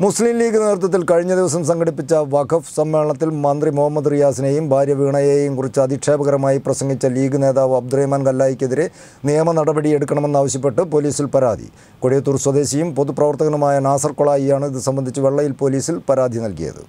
മുസ്ലിം league നേതൃത്വത്തിൽ കഴിഞ്ഞ ദിവസം സംഘടിപ്പിച്ച വഖഫ് സമ്മേളനത്തിൽ മന്ത്രി മുഹമ്മദ് റിയാസിനെയും ഭാര്യ വീണയെയും കുറിച്ച് അധിക്ഷേപകരമായി പ്രസംഗിച്ച ലീഗ് നേതാവ് അബ്ദുറഹ്മാൻ കല്ലായിക്കെതിരെ നിയമ നടപടിയെടുക്കണമെന്നാവശ്യപ്പെട്ട് പോലീസിൽ പരാതി. കൊടിയത്തൂർ സ്വദേശിയും പൊതുപ്രവർത്തകനുമായ നാസർ കൊളായിയാണ് ഇത് സംബന്ധിച്ച് വെള്ളയിൽ പോലീസിൽ പരാതി നൽകിയത്.